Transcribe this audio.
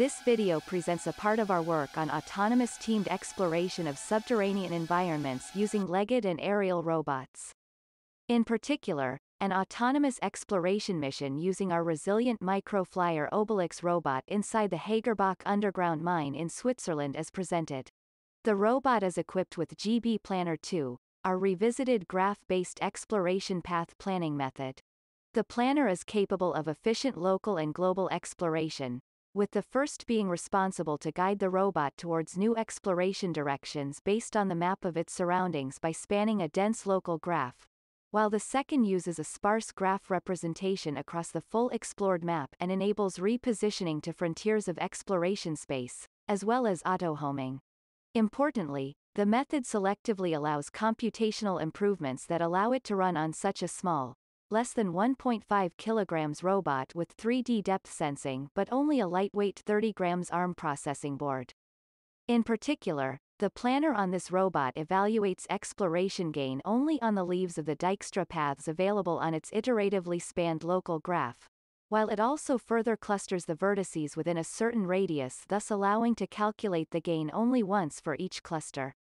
This video presents a part of our work on autonomous teamed exploration of subterranean environments using legged and aerial robots. In particular, an autonomous exploration mission using our resilient microflyer Obelix robot inside the Hagerbach underground mine in Switzerland is presented. The robot is equipped with GB Planner 2, our revisited graph-based exploration path planning method. The planner is capable of efficient local and global exploration, with the first being responsible to guide the robot towards new exploration directions based on the map of its surroundings by spanning a dense local graph, while the second uses a sparse graph representation across the full explored map and enables repositioning to frontiers of exploration space, as well as auto-homing. Importantly, the method selectively allows computational improvements that allow it to run on such a small, less than 1.5 kilograms robot with 3D depth sensing but only a lightweight 30 grams ARM processing board. In particular, the planner on this robot evaluates exploration gain only on the leaves of the Dijkstra paths available on its iteratively spanned local graph, while it also further clusters the vertices within a certain radius thus allowing to calculate the gain only once for each cluster.